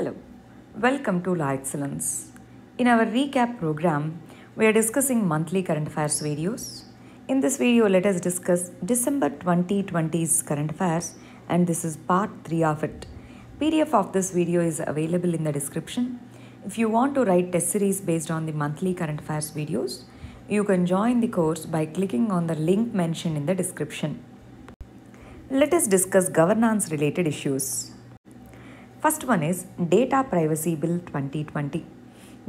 Hello, welcome to La Excellence. In our recap program, we are discussing monthly current affairs videos. In this video, let us discuss December 2020's current affairs, and this is part 3 of it. PDF of this video is available in the description. If you want to write test series based on the monthly current affairs videos, you can join the course by clicking on the link mentioned in the description. Let us discuss governance related issues. First one is Data Privacy Bill 2020.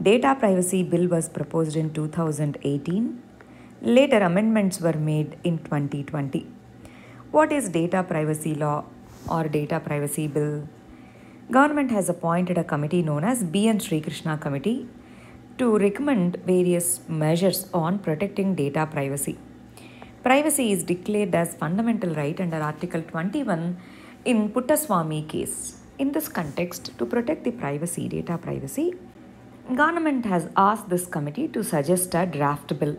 Data Privacy Bill was proposed in 2018. Later amendments were made in 2020. What is Data Privacy Law or Data Privacy Bill? Government has appointed a committee known as BN Sri Krishna Committee to recommend various measures on protecting data privacy. Privacy is declared as fundamental right under Article 21 in Puttaswamy case. In this context, to protect the privacy, data privacy, government has asked this committee to suggest a draft bill.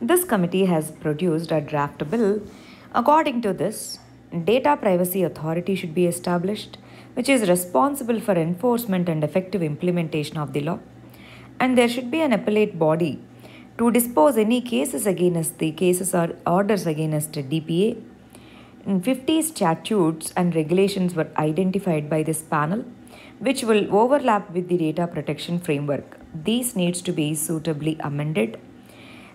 This committee has produced a draft bill. According to this, data privacy authority should be established which is responsible for enforcement and effective implementation of the law and there should be an appellate body to dispose any cases against the cases or orders against DPA. 50 statutes and regulations were identified by this panel which will overlap with the data protection framework. These needs to be suitably amended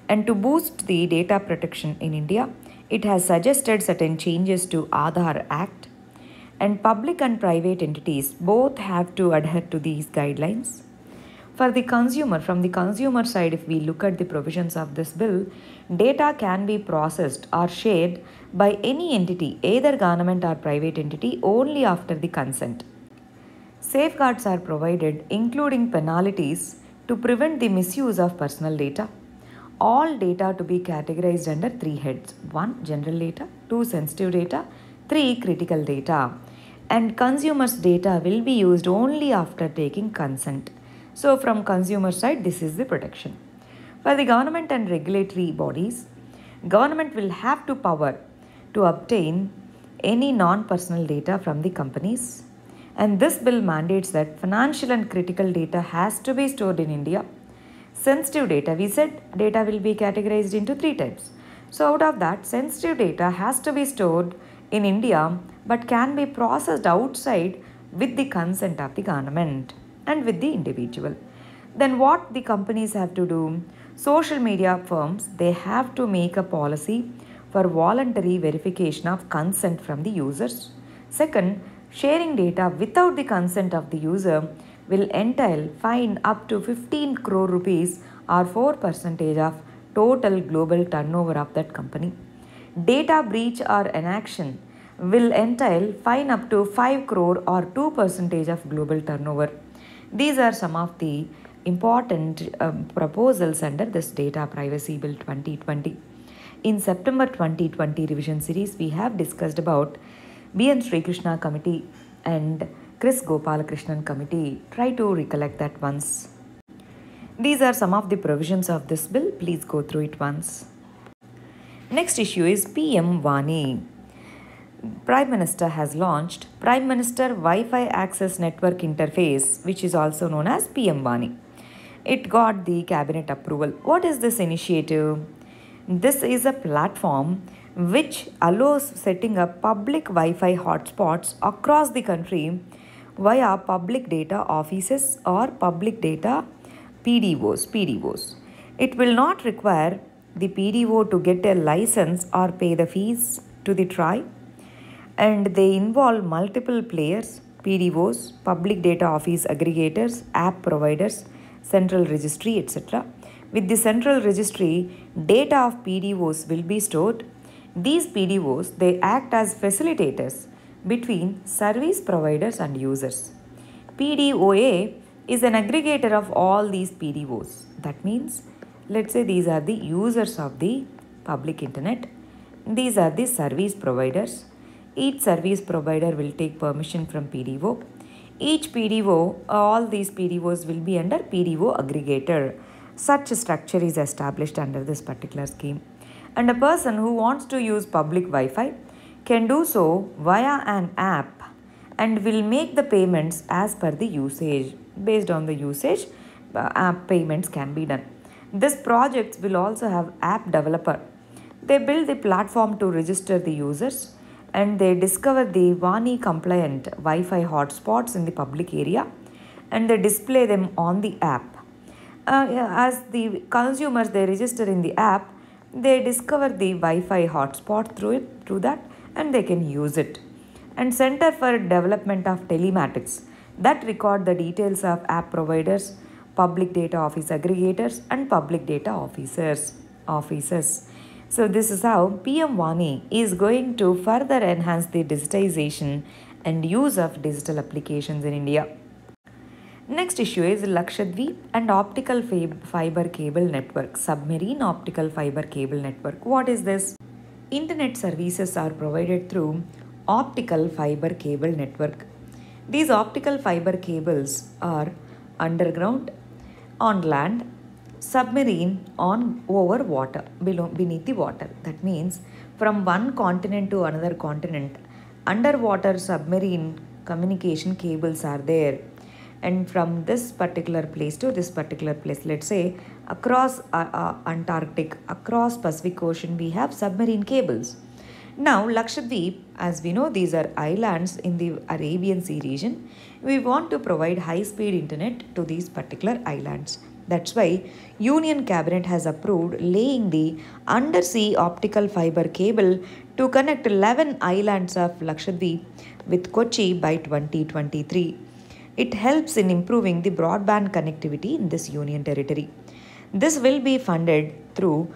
and to boost the data protection in India, it has suggested certain changes to Aadhaar Act and public and private entities both have to adhere to these guidelines. For the consumer, from the consumer side, if we look at the provisions of this bill, data can be processed or shared by any entity, either government or private entity, only after the consent. Safeguards are provided, including penalties, to prevent the misuse of personal data. All data to be categorized under three heads 1. General data, 2. Sensitive data, 3. Critical data. And consumers' data will be used only after taking consent. So, from consumer side, this is the protection. For the government and regulatory bodies, government will have to power to obtain any non-personal data from the companies. And this bill mandates that financial and critical data has to be stored in India. Sensitive data, we said data will be categorized into three types. So out of that, sensitive data has to be stored in India but can be processed outside with the consent of the government and with the individual. Then what the companies have to do? Social media firms, they have to make a policy for voluntary verification of consent from the users. Second, sharing data without the consent of the user will entail fine up to 15 crore rupees or 4 percentage of total global turnover of that company. Data breach or inaction will entail fine up to 5 crore or 2 percentage of global turnover. These are some of the important um, proposals under this Data Privacy Bill 2020. In September 2020 revision series, we have discussed about BN Sri Krishna Committee and Kris Gopalakrishnan Committee. Try to recollect that once. These are some of the provisions of this bill. Please go through it once. Next issue is PM WANI. Prime Minister has launched Prime Minister Wi-Fi Access Network Interface, which is also known as PM WANI. It got the cabinet approval. What is this initiative? This is a platform which allows setting up public Wi-Fi hotspots across the country via public data offices or public data PDOs. PDOs. It will not require the PDO to get a license or pay the fees to the TRAI and they involve multiple players, PDOs, public data office aggregators, app providers, central registry, etc. With the central registry, data of PDOs will be stored. These PDOs, they act as facilitators between service providers and users. PDOA is an aggregator of all these PDOs. That means, let's say these are the users of the public internet. These are the service providers each service provider will take permission from PDO. Each PDO, all these PDOs will be under PDO aggregator. Such a structure is established under this particular scheme. And a person who wants to use public Wi-Fi can do so via an app and will make the payments as per the usage. Based on the usage, uh, app payments can be done. This project will also have app developer. They build the platform to register the users and they discover the WANI compliant Wi-Fi hotspots in the public area and they display them on the app. Uh, as the consumers they register in the app, they discover the Wi-Fi hotspot through it through that and they can use it. And Center for Development of Telematics that record the details of app providers, public data office aggregators and public data officers offices. So this is how PM WANI is going to further enhance the digitization and use of digital applications in India. Next issue is Lakshadweep and optical fiber cable network, submarine optical fiber cable network. What is this? Internet services are provided through optical fiber cable network. These optical fiber cables are underground, on land, submarine, on over water, below beneath the water. That means from one continent to another continent, underwater submarine communication cables are there. And from this particular place to this particular place let's say across uh, uh, antarctic across pacific ocean we have submarine cables. Now lakshadweep as we know these are islands in the arabian sea region. We want to provide high speed internet to these particular islands that's why union cabinet has approved laying the undersea optical fiber cable to connect 11 islands of lakshadweep with kochi by 2023 it helps in improving the broadband connectivity in this union territory. This will be funded through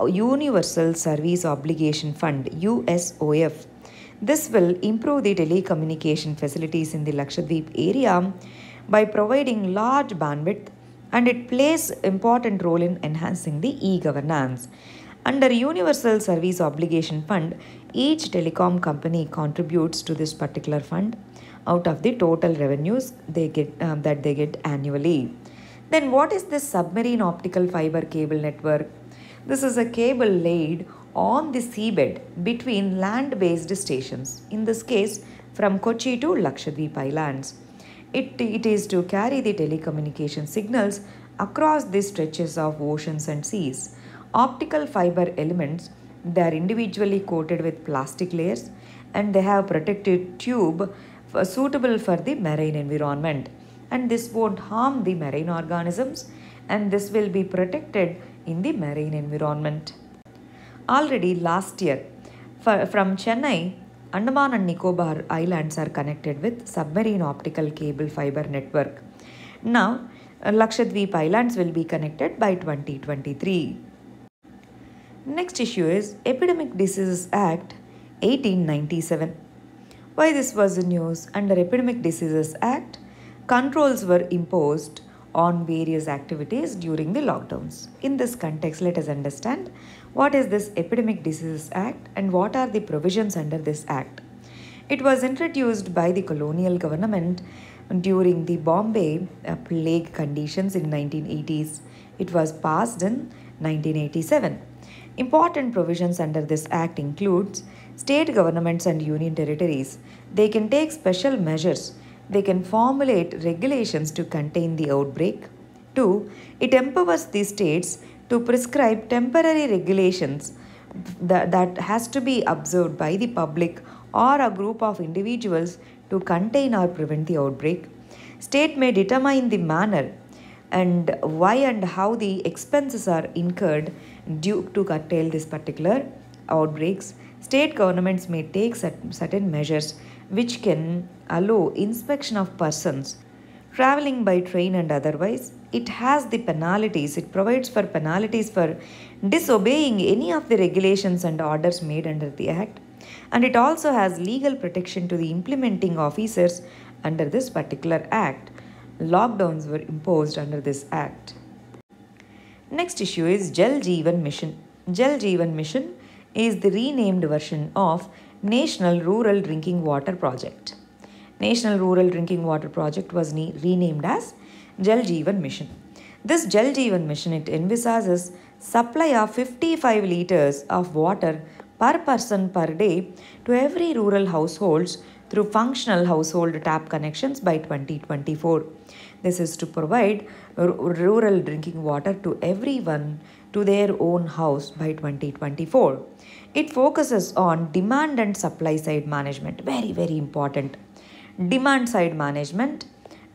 uh, Universal Service Obligation Fund USOF. This will improve the telecommunication facilities in the Lakshadweep area by providing large bandwidth and it plays important role in enhancing the e-governance. Under Universal Service Obligation Fund, each telecom company contributes to this particular fund out of the total revenues they get um, that they get annually. Then what is this submarine optical fiber cable network? This is a cable laid on the seabed between land-based stations. In this case, from Kochi to Lakshadweep Islands. It, it is to carry the telecommunication signals across the stretches of oceans and seas. Optical fiber elements, they are individually coated with plastic layers and they have protected tube for suitable for the marine environment and this won't harm the marine organisms and this will be protected in the marine environment. Already last year for, from Chennai, Andaman and Nicobar Islands are connected with submarine optical cable fiber network. Now, Lakshadweep Islands will be connected by 2023. Next issue is Epidemic Diseases Act 1897. Why this was the news? Under Epidemic Diseases Act, controls were imposed on various activities during the lockdowns. In this context, let us understand what is this Epidemic Diseases Act and what are the provisions under this act. It was introduced by the colonial government during the Bombay uh, plague conditions in 1980s. It was passed in 1987. Important provisions under this act includes state governments and union territories. They can take special measures. They can formulate regulations to contain the outbreak. 2. It empowers the states to prescribe temporary regulations that, that has to be observed by the public or a group of individuals to contain or prevent the outbreak. State may determine the manner and why and how the expenses are incurred due to curtail this particular outbreaks State governments may take certain measures which can allow inspection of persons traveling by train and otherwise. It has the penalties, it provides for penalties for disobeying any of the regulations and orders made under the Act. And it also has legal protection to the implementing officers under this particular Act. Lockdowns were imposed under this Act. Next issue is Jal Jeevan Mission. Jal Jeevan Mission is the renamed version of National Rural Drinking Water Project. National Rural Drinking Water Project was renamed as Jal Jeevan Mission. This Jal Jeevan Mission it envisages supply of 55 liters of water per person per day to every rural households through functional household tap connections by 2024. This is to provide rural drinking water to everyone to their own house by 2024. It focuses on demand and supply side management, very, very important. Demand side management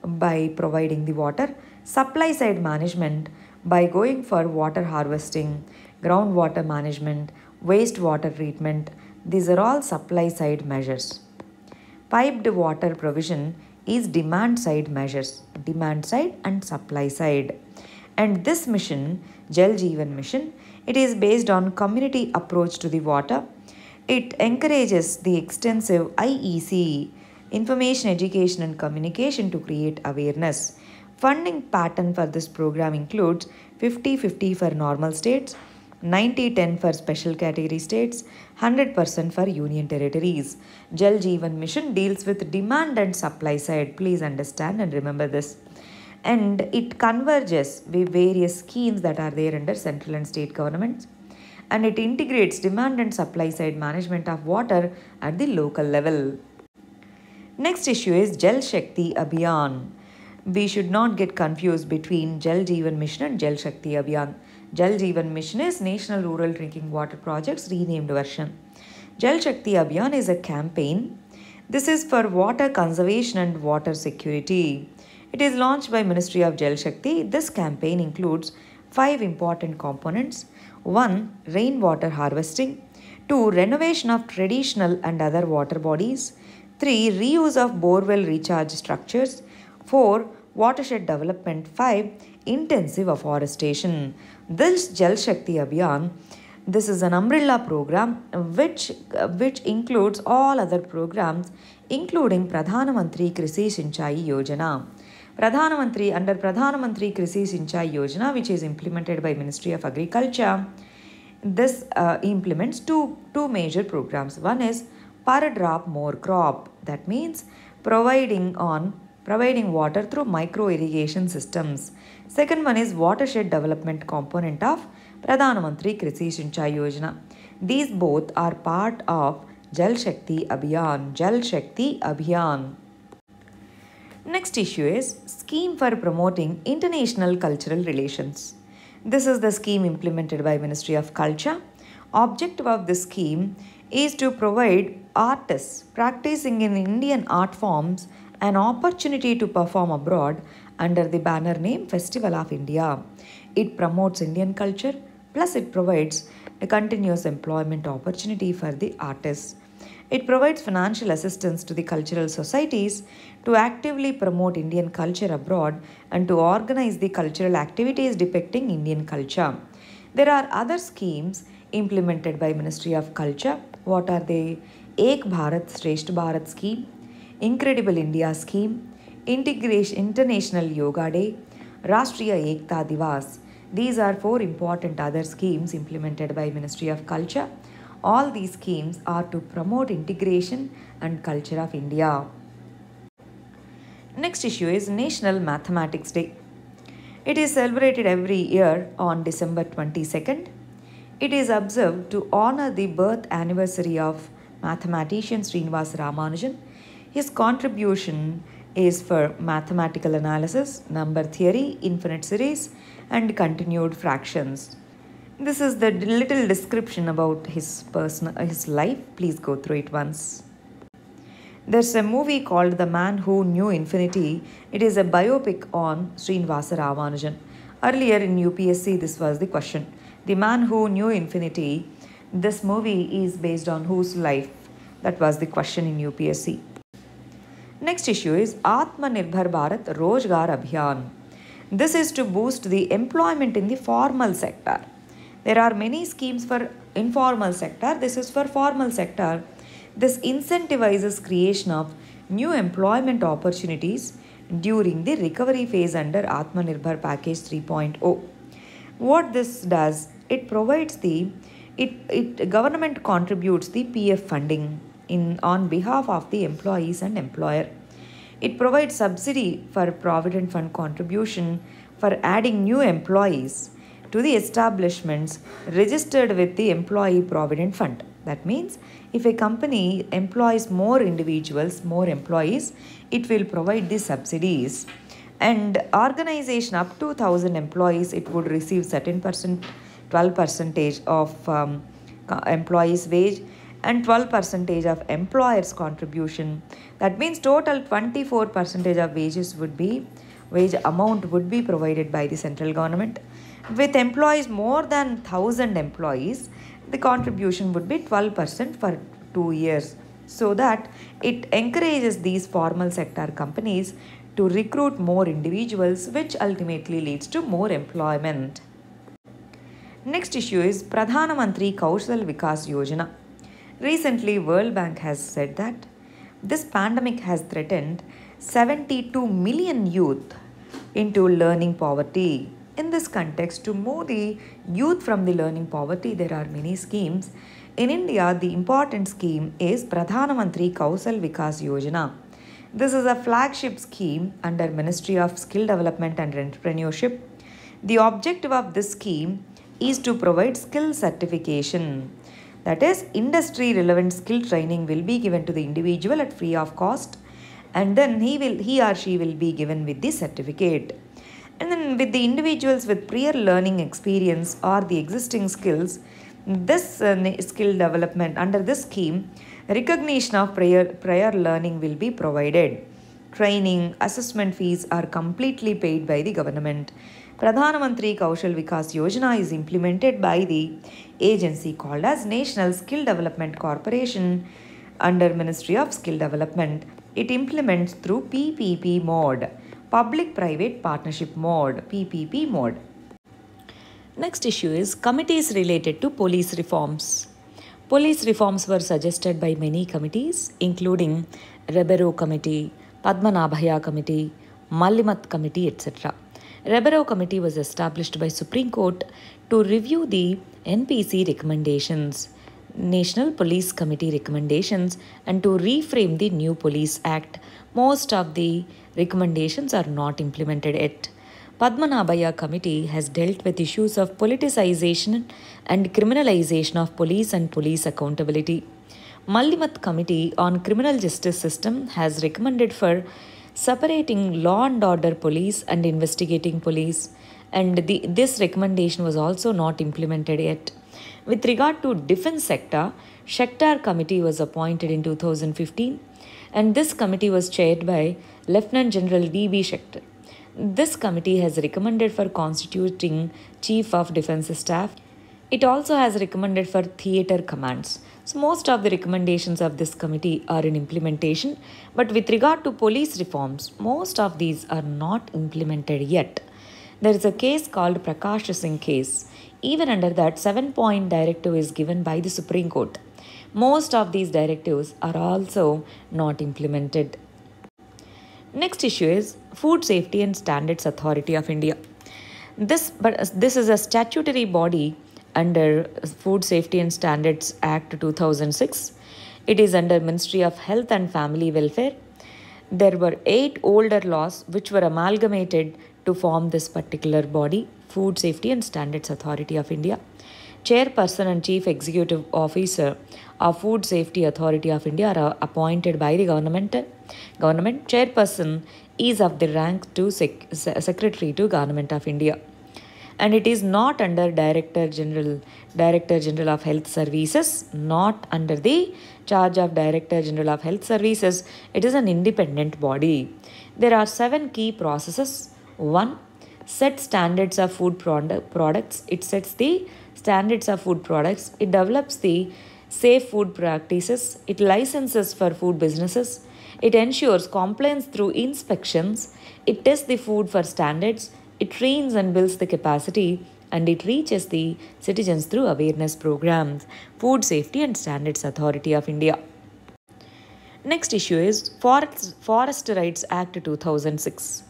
by providing the water, supply side management by going for water harvesting, groundwater management, wastewater treatment. These are all supply side measures. Piped water provision is demand side measures, demand side and supply side. And this mission, Jal Jeevan Mission, it is based on community approach to the water. It encourages the extensive IEC, information, education and communication to create awareness. Funding pattern for this program includes 50-50 for normal states, 90-10 for special category states, 100% for union territories. Jal Jeevan Mission deals with demand and supply side. Please understand and remember this. And it converges with various schemes that are there under central and state governments. And it integrates demand and supply side management of water at the local level. Next issue is Jal Shakti Abhiyan. We should not get confused between Jal Jeevan Mission and Jal Shakti Abhiyan. Jal Jeevan Mission is National Rural Drinking Water Project's renamed version. Jal Shakti Abhiyan is a campaign. This is for water conservation and water security. It is launched by Ministry of Jal Shakti. This campaign includes five important components. 1. Rainwater harvesting. 2. Renovation of traditional and other water bodies. 3. Reuse of borewell recharge structures. 4. Watershed development. 5. Intensive afforestation. This Jal Shakti Abhiyan this is an umbrella program which, which includes all other programs including Pradhana Mantri Krishi Sinchai Yojana. Pradhana Mantri under Pradhana Mantri Krishi Sinchai Yojana which is implemented by Ministry of Agriculture this uh, implements two two major programs one is per drop more crop. That means providing on providing water through micro irrigation systems. Second one is watershed development component of pradhan mantri krishi sinchai yojana. These both are part of jal shakti abhiyan jal shakti abhiyan. Next issue is scheme for promoting international cultural relations. This is the scheme implemented by Ministry of Culture. Objective of this scheme is to provide artists practicing in Indian art forms an opportunity to perform abroad under the banner name Festival of India. It promotes Indian culture plus it provides a continuous employment opportunity for the artists. It provides financial assistance to the cultural societies to actively promote Indian culture abroad and to organize the cultural activities depicting Indian culture. There are other schemes implemented by Ministry of Culture. What are they? Ek Bharat Shresth Bharat scheme, Incredible India scheme, Integration International Yoga Day, Rashtriya Ekta Divas. These are four important other schemes implemented by Ministry of Culture. All these schemes are to promote integration and culture of India. Next issue is National Mathematics Day. It is celebrated every year on December 22nd. It is observed to honor the birth anniversary of mathematician Srinivas Ramanujan. His contribution is for mathematical analysis, number theory, infinite series, and continued fractions. This is the little description about his personal his life. Please go through it once. There's a movie called The Man Who Knew Infinity. It is a biopic on Srinivasa Ramanujan. Earlier in UPSC, this was the question. The Man Who Knew Infinity. This movie is based on whose life? That was the question in UPSC. Next issue is Atmanirbhar Bharat Rojgar Abhiyan. This is to boost the employment in the formal sector. There are many schemes for informal sector. This is for formal sector. This incentivizes creation of new employment opportunities during the recovery phase under Atmanirbhar Package 3.0. What this does, it provides the it, it government contributes the PF funding in on behalf of the employees and employer. It provides subsidy for provident fund contribution for adding new employees to the establishments registered with the Employee Provident Fund. That means if a company employs more individuals, more employees, it will provide the subsidies. And organization up to 1000 employees, it would receive certain percent, 12 percentage of um, employees' wage and 12 percentage of employers' contribution. That means total 24 percentage of wages would be wage amount would be provided by the central government. With employees more than 1000 employees, the contribution would be 12% for 2 years so that it encourages these formal sector companies to recruit more individuals which ultimately leads to more employment. Next issue is Pradhana Mantri Kaushal Vikas Yojana. Recently World Bank has said that this pandemic has threatened 72 million youth into learning poverty. In this context, to move the youth from the learning poverty, there are many schemes. In India, the important scheme is Pradhana Mantri Kaushal Vikas Yojana. This is a flagship scheme under Ministry of Skill Development and Entrepreneurship. The objective of this scheme is to provide skill certification. That is, industry relevant skill training will be given to the individual at free of cost and then he will he or she will be given with the certificate. And then with the individuals with prior learning experience or the existing skills this uh, skill development under this scheme recognition of prior prior learning will be provided. Training assessment fees are completely paid by the government Pradhan Mantri Kaushal Vikas Yojana is implemented by the agency called as National Skill Development Corporation under Ministry of Skill Development it implements through PPP mode, public private partnership mode, PPP mode. Next issue is committees related to police reforms. Police reforms were suggested by many committees, including Ribeiro Committee, Padmanabhaiah Committee, Malimath Committee, etc. Ribeiro Committee was established by Supreme Court to review the NPC recommendations. National Police Committee recommendations and to reframe the new Police Act. Most of the recommendations are not implemented yet. Padmanabhaiah Committee has dealt with issues of politicization and criminalization of police and police accountability. Malimath Committee on Criminal Justice System has recommended for separating law and order police and investigating police and the, this recommendation was also not implemented yet. With regard to defense sector, Shekatkar committee was appointed in 2015 and this committee was chaired by Lieutenant General D.B. Shekatkar. This committee has recommended for constituting Chief of Defense Staff. It also has recommended for theatre commands. So most of the recommendations of this committee are in implementation, but with regard to police reforms, most of these are not implemented yet. There is a case called Prakash Singh case even under that, seven point directive is given by the Supreme Court. Most of these directives are also not implemented. Next issue is Food Safety and Standards Authority of India. This, but this is a statutory body under Food Safety and Standards Act 2006. It is under Ministry of Health and Family Welfare. There were eight older laws which were amalgamated to form this particular body. Food Safety and Standards Authority of India. Chairperson and Chief Executive Officer of Food Safety Authority of India are appointed by the government. Government chairperson is of the rank to sec- Secretary to Government of India. And it is not under Director General, Director General of Health Services, not under the charge of Director General of Health Services. It is an independent body. There are seven key processes. One, set standards of food product, products. It sets the standards of food products. It develops the safe food practices. It licenses for food businesses. It ensures compliance through inspections. It tests the food for standards. It trains and builds the capacity and it reaches the citizens through awareness programs. Food Safety and Standards Authority of India. Next issue is Forest, Forest Rights Act 2006.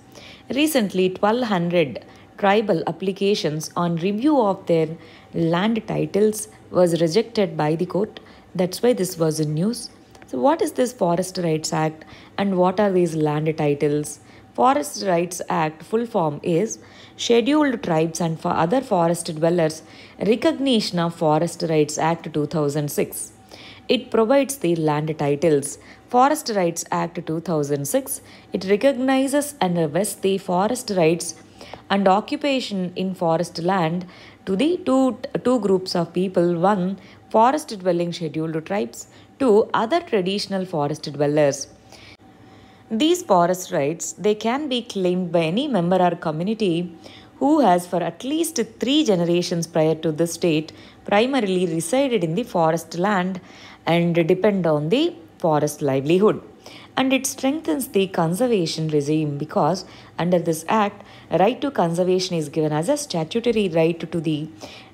Recently, 1200 tribal applications on review of their land titles was rejected by the court. That's why this was in news. So, what is this Forest Rights Act and what are these land titles? Forest Rights Act full form is Scheduled Tribes and for Other Forest Dwellers Recognition of Forest Rights Act 2006. It provides the land titles. Forest Rights Act 2006. It recognizes and vests the forest rights and occupation in forest land to the two, two groups of people one, forest dwelling scheduled tribes, two, other traditional forest dwellers. These forest rights they can be claimed by any member or community who has for at least 3 generations prior to this date primarily resided in the forest land and depend on the forest livelihood. And it strengthens the conservation regime because under this act right to conservation is given as a statutory right to the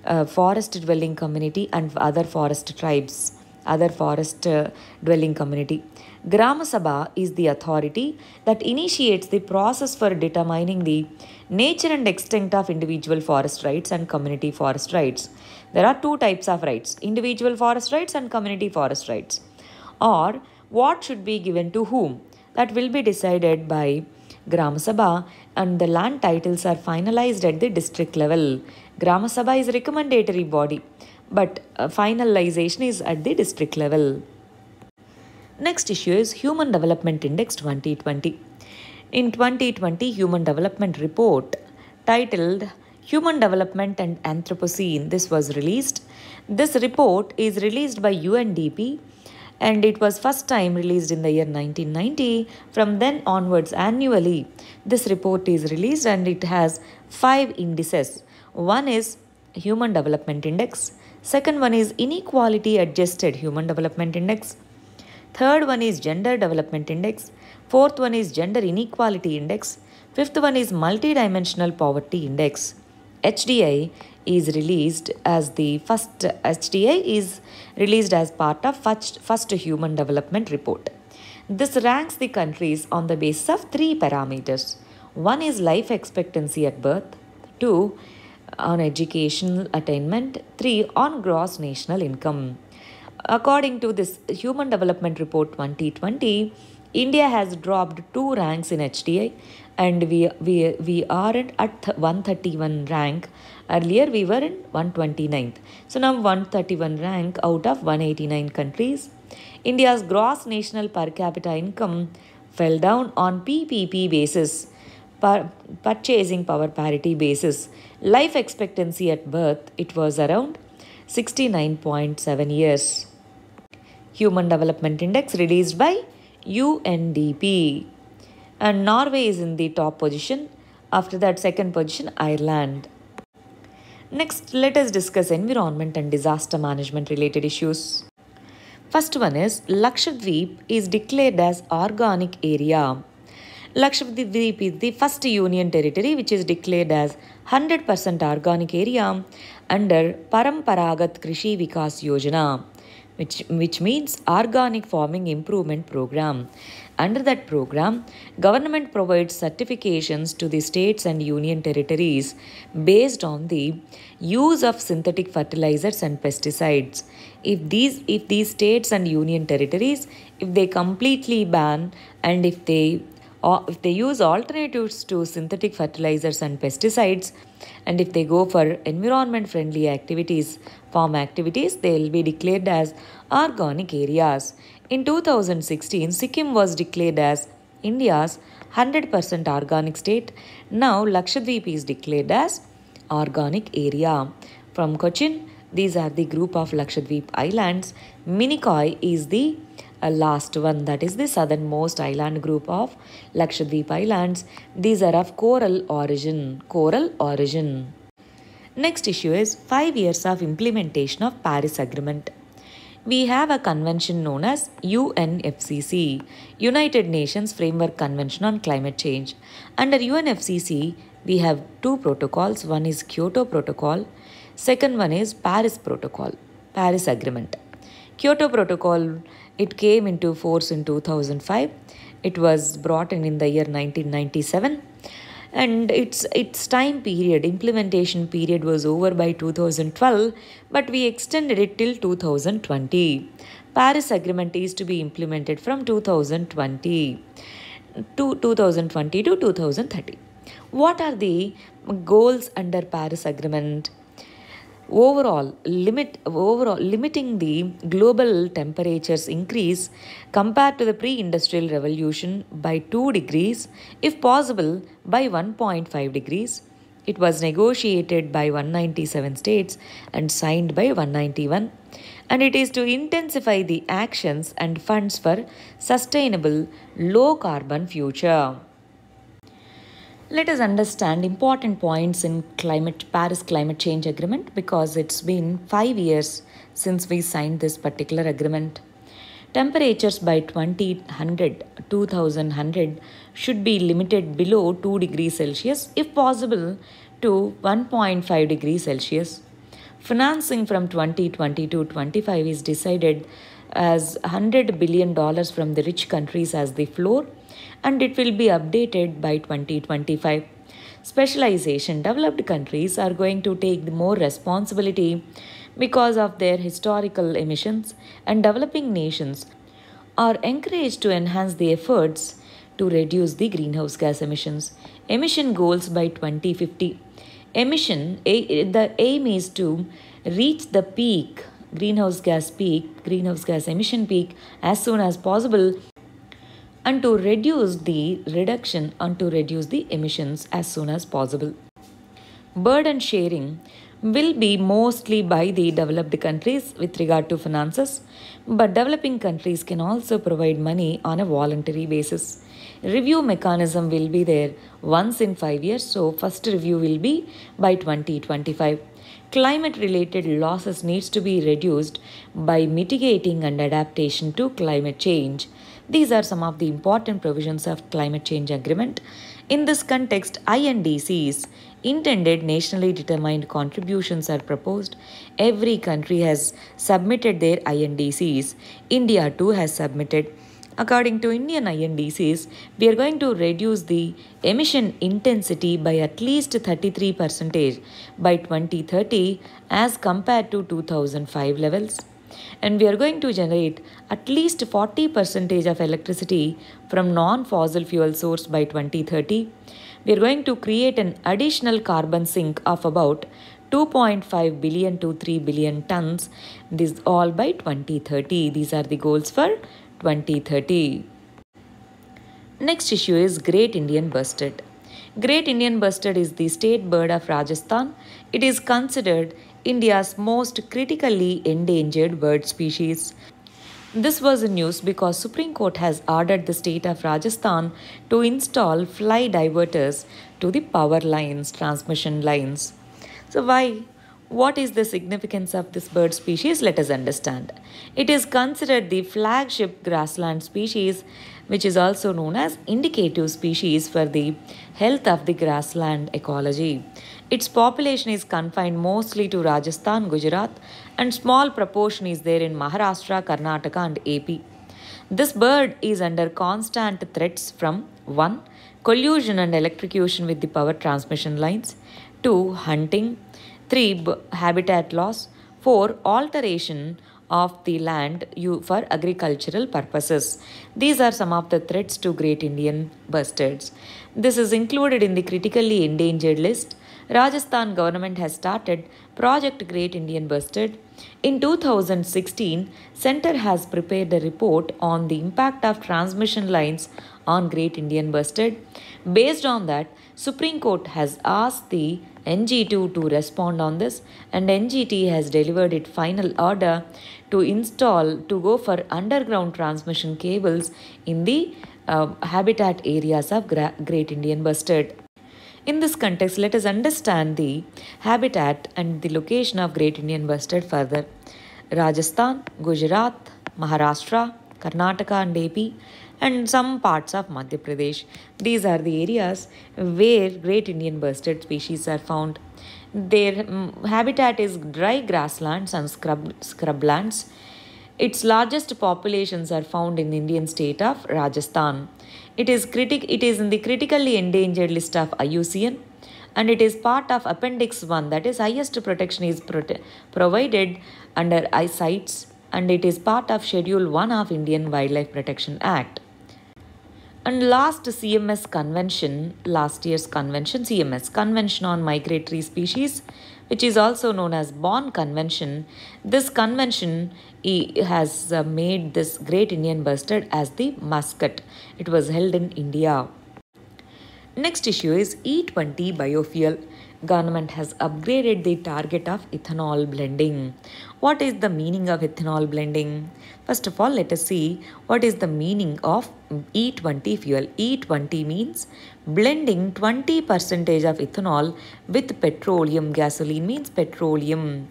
uh, forest dwelling community and other forest tribes other forest uh, dwelling community Grama Sabha is the authority that initiates the process for determining the nature and extent of individual forest rights and community forest rights. There are two types of rights individual forest rights and community forest rights. Or what should be given to whom? That will be decided by Gram Sabha and the land titles are finalized at the district level. Gram Sabha is a recommendatory body but uh, finalization is at the district level. Next issue is Human Development Index 2020. In 2020 Human Development Report titled Human Development and Anthropocene this was released. This report is released by UNDP and it was first time released in the year 1990 from then onwards annually this report is released and it has five indices one is human development index second one is inequality adjusted human development index. Third one is gender development index. Fourth one is gender inequality index. Fifth one is multidimensional poverty index. HDI is released as the first HDI is released as part of first, first human development report. This ranks the countries on the basis of three parameters. One is life expectancy at birth, two on educational attainment, three on gross national income. According to this Human Development Report 2020, India has dropped two ranks in HDI and we, we, we are at 131 rank. Earlier we were in 129th. So now 131 rank out of 189 countries. India's gross national per capita income fell down on PPP basis, purchasing power parity basis. Life expectancy at birth, it was around 69.7 years. Human Development Index released by UNDP and Norway is in the top position. After that, second position, Ireland. Next, let us discuss environment and disaster management related issues. First one is Lakshadweep is declared as organic area. Lakshadweep is the first union territory which is declared as 100% organic area under Paramparagat Krishi Vikas Yojana which, which means organic farming improvement program under that program, government provides certifications to the states and union territories based on the use of synthetic fertilizers and pesticides. If these if these states and union territories if they completely ban and if they if they use alternatives to synthetic fertilizers and pesticides and if they go for environment friendly activities farm activities they will be declared as organic areas in 2016, Sikkim was declared as India's 100% organic state. Now, Lakshadweep is declared as organic area. From Cochin, these are the group of Lakshadweep islands. Minicoy is the uh, last one, that is the southernmost island group of Lakshadweep islands. These are of coral origin. Coral origin. Next issue is 5 years of implementation of Paris Agreement we have a convention known as UNFCCC, United Nations Framework Convention on Climate Change. Under UNFCCC, we have two protocols. One is Kyoto Protocol, second one is Paris Protocol, Paris Agreement. Kyoto Protocol, it came into force in 2005. It was brought in in the year 1997 and its its time period implementation period was over by 2012 but we extended it till 2020 paris agreement is to be implemented from 2020 to 2020 to 2030 what are the goals under paris agreement overall limit overall limiting the global temperatures increase compared to the pre-industrial revolution by 2 degrees if possible by 1.5 degrees. It was negotiated by 197 states and signed by 191 and it is to intensify the actions and funds for sustainable low carbon future let us understand important points in climate Paris climate change agreement because it's been 5 years since we signed this particular agreement. Temperatures by 2100 2100 should be limited below 2 degrees Celsius if possible to 1.5 degrees Celsius. Financing from 2020 to 25 is decided as 100 billion dollars from the rich countries as the floor and it will be updated by 2025. Specialization developed countries are going to take more responsibility because of their historical emissions, and developing nations are encouraged to enhance the efforts to reduce the greenhouse gas emissions. Emission goals by 2050. Emission, the aim is to reach the peak greenhouse gas peak, greenhouse gas emission peak as soon as possible and to reduce the reduction and to reduce the emissions as soon as possible. Burden sharing will be mostly by the developed countries with regard to finances, but developing countries can also provide money on a voluntary basis. Review mechanism will be there once in 5 years, so first review will be by 2025 climate related losses needs to be reduced by mitigating and adaptation to climate change these are some of the important provisions of climate change agreement. In this context, INDCs, intended nationally determined contributions are proposed. Every country has submitted their INDCs. India too has submitted. According to Indian INDCs, we are going to reduce the emission intensity by at least 33% by 2030 as compared to 2005 levels and we are going to generate at least 40 percentage of electricity from non-fossil fuel source by 2030 we are going to create an additional carbon sink of about 2.5 billion to 3 billion tons. This all by 2030 these are the goals for 2030 next issue is great indian bustard Great Indian bustard is the state bird of Rajasthan. It is considered India's most critically endangered bird species. This was news because Supreme Court has ordered the state of Rajasthan to install fly diverters to the power lines, transmission lines. So why? What is the significance of this bird species? Let us understand. It is considered the flagship grassland species which is also known as indicative species for the health of the grassland ecology. Its population is confined mostly to Rajasthan, Gujarat, and small proportion is there in Maharashtra, Karnataka, and AP. This bird is under constant threats from 1. Collusion and electrocution with the power transmission lines, 2. Hunting, 3. Habitat loss, 4. Alteration of the land for agricultural purposes. These are some of the threats to great Indian bustards. This is included in the critically endangered list. Rajasthan government has started Project Great Indian Bustard. In 2016, Center has prepared a report on the impact of transmission lines on Great Indian Bustard. Based on that, Supreme Court has asked the NGT to respond on this and NGT has delivered its final order to install to go for underground transmission cables in the uh, habitat areas of Great Indian Bustard. In this context, let us understand the habitat and the location of Great Indian Bustard further. Rajasthan, Gujarat, Maharashtra, Karnataka and AP and some parts of Madhya Pradesh. These are the areas where Great Indian Bustard species are found. Their um, habitat is dry grasslands and scrub scrublands. Its largest populations are found in the Indian state of Rajasthan. It is critic it is in the critically endangered list of IUCN and it is part of appendix 1 that is highest protection is prote- provided under ICITES and it is part of schedule 1 of Indian Wildlife Protection Act. And last CMS convention, last year's convention, CMS, Convention on Migratory Species, which is also known as Bonn Convention. This convention has uh, made this great Indian bustard as the Muscat. It was held in India. Next issue is E20 biofuel government has upgraded the target of ethanol blending. What is the meaning of ethanol blending? First of all, let us see what is the meaning of E20 fuel. E20 means blending 20 percentage of ethanol with petroleum. Gasoline means petroleum.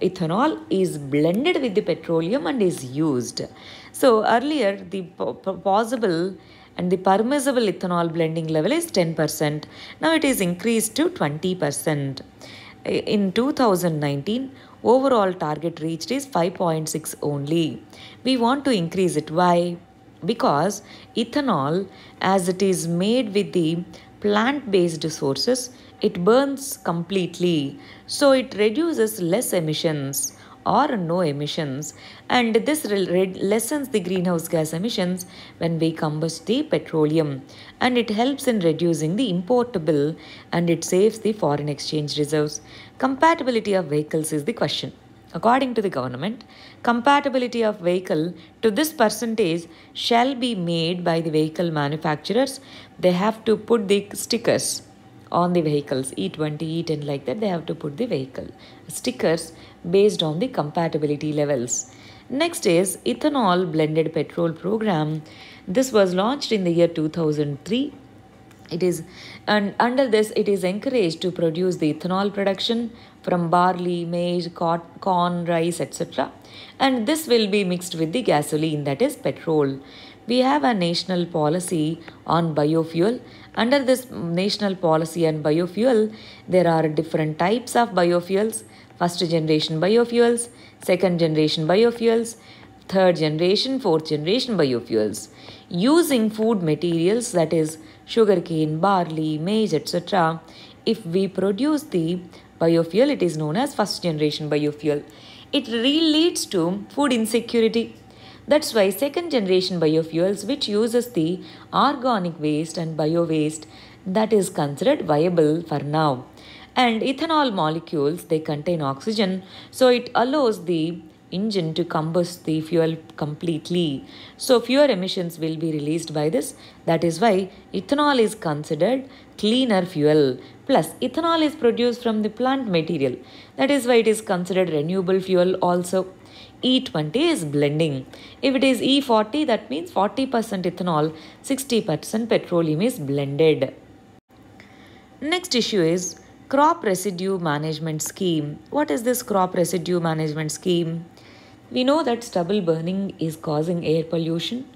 Ethanol is blended with the petroleum and is used. So earlier the possible and the permissible ethanol blending level is 10%. Now it is increased to 20%. In 2019, overall target reached is 5.6 only. We want to increase it. Why? Because ethanol, as it is made with the plant based sources, it burns completely. So it reduces less emissions or no emissions and this lessens the greenhouse gas emissions when we combust the petroleum and it helps in reducing the importable and it saves the foreign exchange reserves. Compatibility of vehicles is the question. According to the government, compatibility of vehicle to this percentage shall be made by the vehicle manufacturers. They have to put the stickers on the vehicles E20, E10 like that they have to put the vehicle stickers based on the compatibility levels. Next is ethanol blended petrol program. This was launched in the year 2003 it is and under this it is encouraged to produce the ethanol production from barley maize corn rice etc and this will be mixed with the gasoline that is petrol we have a national policy on biofuel. Under this national policy on biofuel, there are different types of biofuels. First generation biofuels, second generation biofuels, third generation, fourth generation biofuels. Using food materials that is sugarcane, barley, maize, etc. If we produce the biofuel, it is known as first generation biofuel. It really leads to food insecurity that's why second generation biofuels which uses the organic waste and bio waste that is considered viable for now. And ethanol molecules they contain oxygen so it allows the engine to combust the fuel completely. So fewer emissions will be released by this. That is why ethanol is considered cleaner fuel. Plus ethanol is produced from the plant material. That is why it is considered renewable fuel also. E20 is blending. If it is E40, that means 40% ethanol, 60% petroleum is blended. Next issue is crop residue management scheme. What is this crop residue management scheme? We know that stubble burning is causing air pollution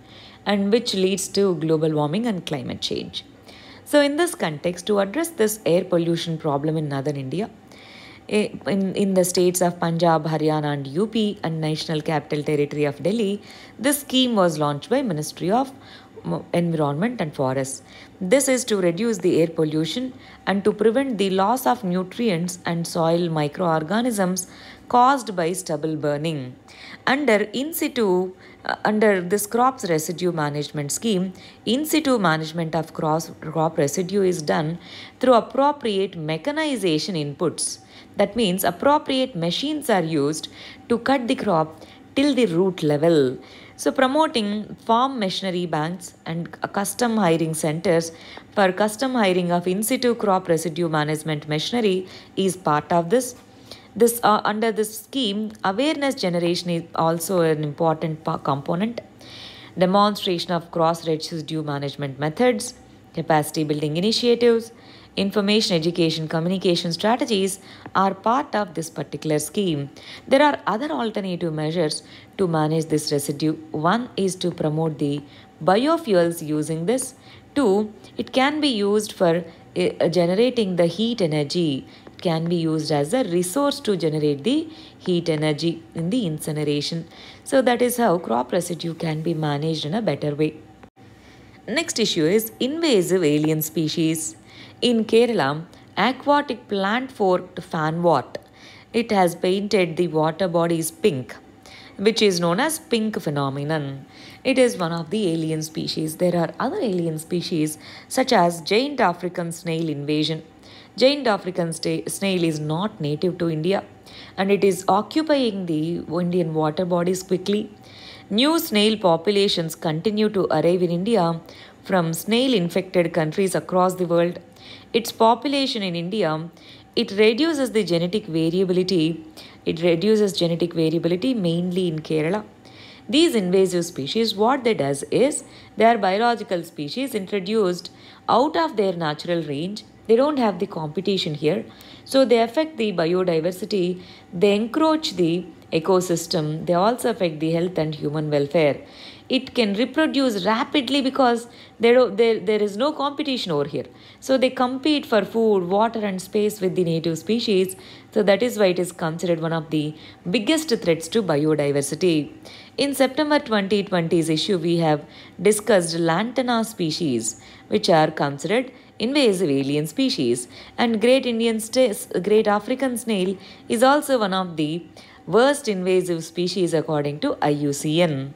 and which leads to global warming and climate change. So in this context, to address this air pollution problem in northern India, in, in the states of Punjab, Haryana and UP and National Capital Territory of Delhi, this scheme was launched by Ministry of Environment and Forests. This is to reduce the air pollution and to prevent the loss of nutrients and soil microorganisms caused by stubble burning. Under in situ, Uh, under this crops residue management scheme, in situ management of cross, crop residue is done through appropriate mechanization inputs that means appropriate machines are used to cut the crop till the root level. So promoting farm machinery banks and uh, custom hiring centers for custom hiring of in situ crop residue management machinery is part of this. This uh, under this scheme, awareness generation is also an important component. Demonstration of cross residue management methods, capacity building initiatives, information education communication strategies are part of this particular scheme. There are other alternative measures to manage this residue. One is to promote the biofuels using this. Two, it can be used for uh, generating the heat energy. Can be used as a resource to generate the heat energy in the incineration. So that is how crop residue can be managed in a better way. Next issue is invasive alien species. In Kerala, aquatic plant forked fanwort. It has painted the water bodies pink, which is known as pink phenomenon. It is one of the alien species. There are other alien species such as giant African snail invasion. Giant African snail is not native to India and it is occupying the Indian water bodies quickly. New snail populations continue to arrive in India from snail infected countries across the world. Its population in India it reduces the genetic variability. It reduces genetic variability mainly in Kerala. These invasive species, what they does is, they are biological species introduced out of their natural range. They don't have the competition here. So they affect the biodiversity. They encroach the ecosystem. They also affect the health and human welfare it can reproduce rapidly because there, there, there is no competition over here. So they compete for food, water, and space with the native species. So that is why it is considered one of the biggest threats to biodiversity. In September 2020's issue, we have discussed lantana species, which are considered invasive alien species. And Great Indian Great African Snail is also one of the worst invasive species according to IUCN.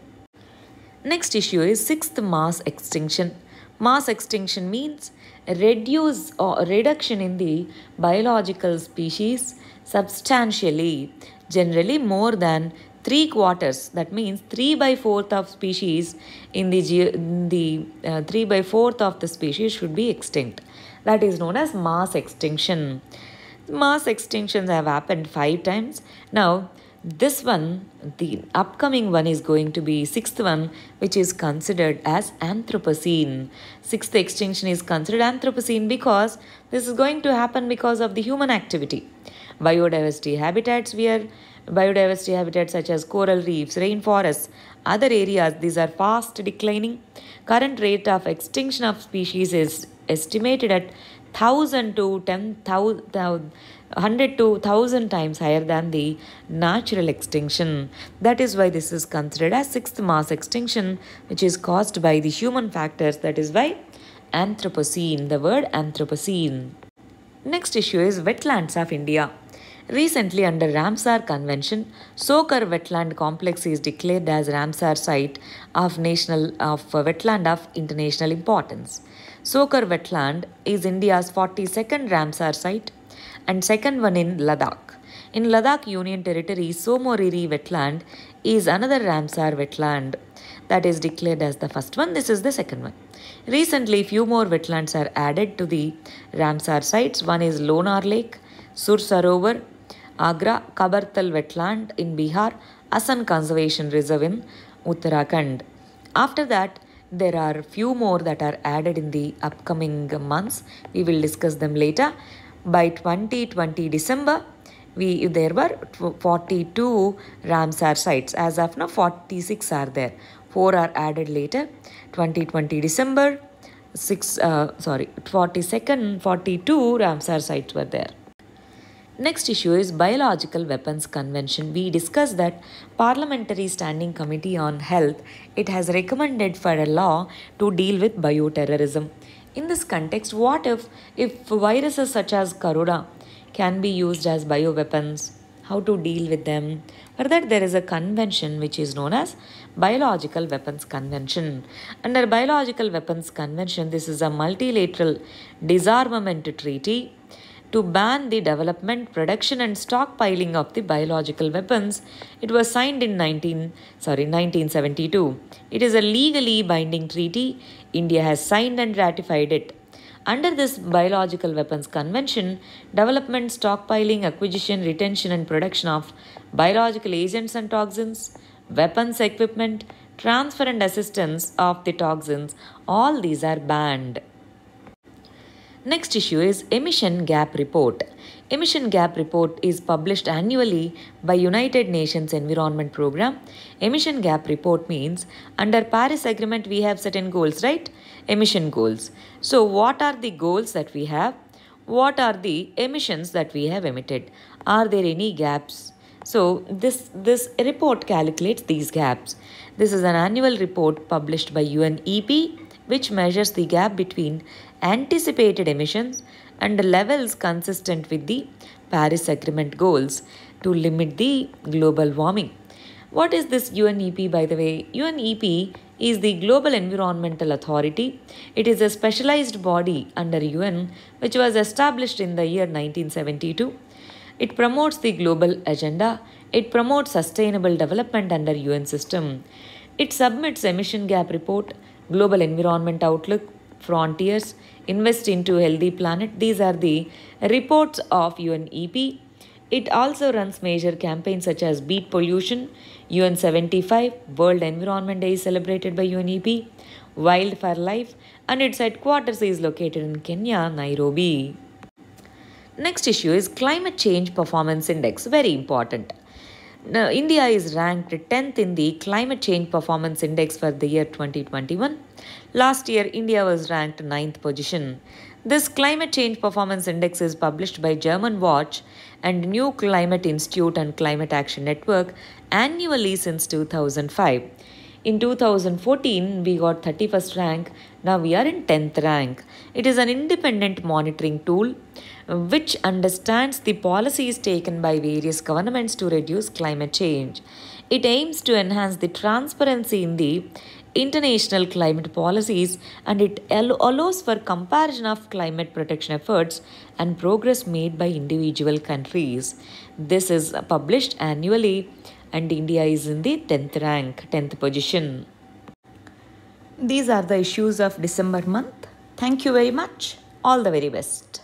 Next issue is sixth mass extinction. Mass extinction means reduce or reduction in the biological species substantially, generally more than three quarters. That means three by fourth of species in the in the uh, three by fourth of the species should be extinct. That is known as mass extinction. Mass extinctions have happened five times. Now this one, the upcoming one is going to be sixth one, which is considered as Anthropocene. Sixth extinction is considered Anthropocene because this is going to happen because of the human activity. Biodiversity habitats where biodiversity habitats such as coral reefs, rainforests, other areas, these are fast declining. Current rate of extinction of species is estimated at 1000 to 10,000 100 to 1000 times higher than the natural extinction. That is why this is considered as sixth mass extinction, which is caused by the human factors. That is why Anthropocene, the word Anthropocene. Next issue is wetlands of India. Recently, under Ramsar Convention, Tso Kar Wetland Complex is declared as Ramsar Site of National of uh, Wetland of International Importance. Tso Kar Wetland is India's 42nd Ramsar site and second one in Ladakh. In Ladakh Union Territory, Tso Moriri wetland is another Ramsar wetland that is declared as the first one. This is the second one. Recently, few more wetlands are added to the Ramsar sites. One is Lonar Lake, Sur Sarovar, Agra, Kabartal wetland in Bihar, Asan Conservation Reserve in Uttarakhand. After that, there are few more that are added in the upcoming months. We will discuss them later by 2020 December, we there were 42 Ramsar sites. As of now, 46 are there. Four are added later. 2020 December, six uh, sorry 42nd 42 Ramsar sites were there. Next issue is Biological Weapons Convention. We discussed that Parliamentary Standing Committee on Health it has recommended for a law to deal with bioterrorism. In this context, what if, if viruses such as corona can be used as bioweapons? How to deal with them? For that, there is a convention which is known as Biological Weapons Convention. Under Biological Weapons Convention, this is a multilateral disarmament treaty to ban the development, production and stockpiling of the biological weapons. It was signed in 19 sorry 1972. It is a legally binding treaty India has signed and ratified it. Under this Biological Weapons Convention, development, stockpiling, acquisition, retention, and production of biological agents and toxins, weapons equipment, transfer and assistance of the toxins, all these are banned. Next issue is Emission Gap Report. Emission Gap Report is published annually by United Nations Environment Program. Emission Gap Report means under Paris Agreement we have certain goals, right? Emission goals. So what are the goals that we have? What are the emissions that we have emitted? Are there any gaps? So this this report calculates these gaps. This is an annual report published by UNEP which measures the gap between anticipated emissions and levels consistent with the Paris Agreement goals to limit the global warming. What is this UNEP by the way? UNEP is the Global Environmental Authority. It is a specialized body under UN which was established in the year 1972. It promotes the global agenda. It promotes sustainable development under UN system. It submits emission gap report, global environment outlook, frontiers, invest into healthy planet. These are the reports of UNEP. It also runs major campaigns such as Beat Pollution, UN 75, World Environment Day is celebrated by UNEP, Wild for Life, and its headquarters is located in Kenya, Nairobi. Next issue is Climate Change Performance Index, very important. Now, India is ranked 10th in the Climate Change Performance Index for the year 2021. Last year, India was ranked 9th position. This Climate Change Performance Index is published by German Watch and New Climate Institute and Climate Action Network annually since 2005. In 2014, we got 31st rank. Now we are in 10th rank. It is an independent monitoring tool which understands the policies taken by various governments to reduce climate change. It aims to enhance the transparency in the international climate policies and it allows for comparison of climate protection efforts and progress made by individual countries. This is published annually and India is in the 10th rank, 10th position. These are the issues of December month. Thank you very much. All the very best.